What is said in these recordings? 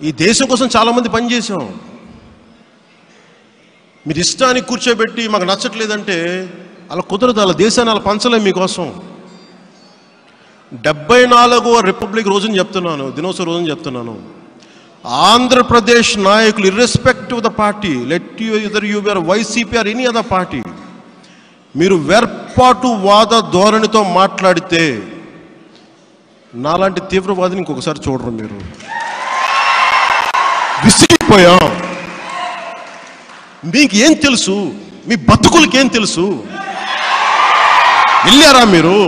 ఈ దేశం కోసం చాలామంది పనిచేసాం మీరు ఇష్టానికి కూర్చోబెట్టి మాకు నచ్చట్లేదంటే అలా కుదరదు అలా దేశాన్ని అలా పంచలేం మీకోసం. డెబ్బై నాలుగవ రిపబ్లిక్ రోజుని చెప్తున్నాను దినోత్సవ రోజుని చెప్తున్నాను. ఆంధ్రప్రదేశ్ నాయకులు irrespective the party let you either you are YCP or any other party మీరు వెర్పాటు వాద ధోరణితో మాట్లాడితే నాలాంటి తీవ్రవాదిని ఇంకొకసారి చూడరు మీరు. విసిగిపోయాం. మీకు ఏం తెలుసు? మీ బతుకులకి ఏం తెలుసు? వెళ్ళారా మీరు?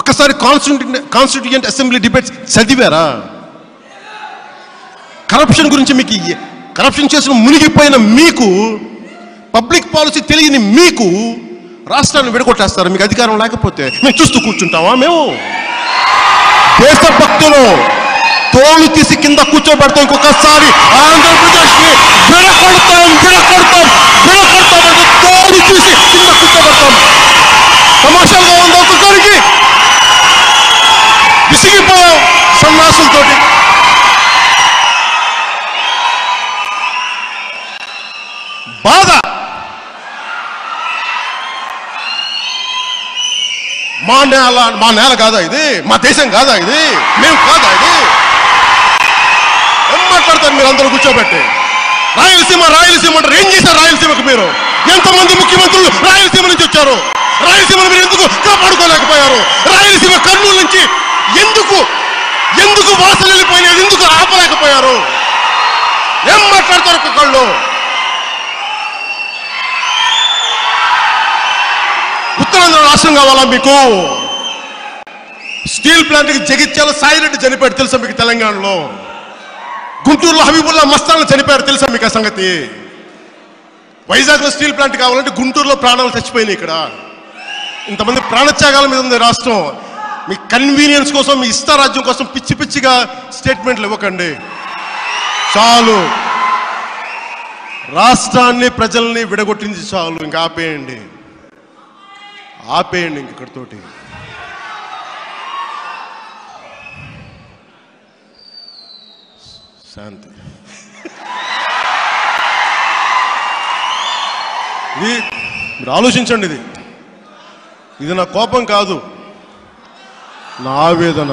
ఒక్కసారి కాన్స్టిట్యూంట్ కాన్స్టిట్యూయెంట్ అసెంబ్లీ డిబేట్స్ చదివారా? కరప్షన్ గురించి మీకు కరప్షన్ చేసిన మునిగిపోయిన మీకు పబ్లిక్ పాలసీ తెలియని మీకు రాష్ట్రాన్ని విడగొట్టేస్తారు? మీకు అధికారం లేకపోతే మేము చూస్తూ కూర్చుంటావా మేము? దేశభక్తులు తోలు తీసి కింద కూర్చోబెడతాం ఇంకొకసారి ఆంధ్రప్రదేశ్ని విడకొడతాం విడకొడతాం విడగొడతాం అంటే తోలు తీసి కింద కూర్చోబెడతాం తమాషాగా ఉంది ఒక్కొక్కరికి విసిగిపోయాం సన్నాసులతో బాధ మా నేల మా నేల కాదా ఇది మా దేశం కాదా ఇది మేము కాదా ఇది కూర్చోబెట్టి. రాయలసీమ రాయలసీమ అంటారు ఏం చేశారు రాయలసీమకు మీరు? ఎంతమంది ముఖ్యమంత్రులు రాయలసీమ నుంచి వచ్చారు? రాయలసీమను మీరు ఎందుకు కాపాడుకోలేకపోయారు? రాయలసీమ కర్నూలు నుంచి ఎందుకు ఎందుకు వాసన వెళ్ళిపోయినారు ఎందుకు ఆపలేకపోయారు? ఏం మాట్లాడతారు ఒక్కొక్కళ్ళు ఉత్తరాంధ్ర రాష్ట్రం కావాలా మీకు? స్టీల్ ప్లాంట్కి జగిత్యాల సాయిరెడ్డి చనిపోయాడు తెలుసా మీకు తెలంగాణలో? గుంటూరులో హబీబుల్లా మస్తాన్లు చనిపోయారు. తెలుసా మీకు ఆ సంగతి? వైజాగ్లో స్టీల్ ప్లాంట్ కావాలంటే గుంటూరులో ప్రాణాలు చచ్చిపోయినాయి ఇక్కడ. ఇంతమంది ప్రాణత్యాగాల మీద ఉంది రాష్ట్రం. మీ కన్వీనియన్స్ కోసం మీ ఇష్టారాజ్యం కోసం పిచ్చి పిచ్చిగా స్టేట్మెంట్లు ఇవ్వకండి. చాలు. రాష్ట్రాన్ని ప్రజల్ని విడగొట్టింది చాలు. ఇంకా ఆపేయండి. ఆపేయండి ఇంక ఇక్కడితోటి. శాంతి ఇది మీరు ఆలోచించండి ఇది. ఇది నా కోపం కాదు నా ఆవేదన.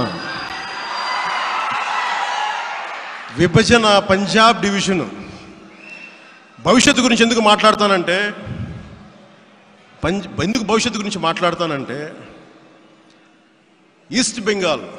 విభజన పంజాబ్ డివిజన్. భవిష్యత్తు గురించి ఎందుకు మాట్లాడతానంటే పంజ్ ఎందుకు భవిష్యత్తు గురించి మాట్లాడతానంటే ఈస్ట్ బెంగాల్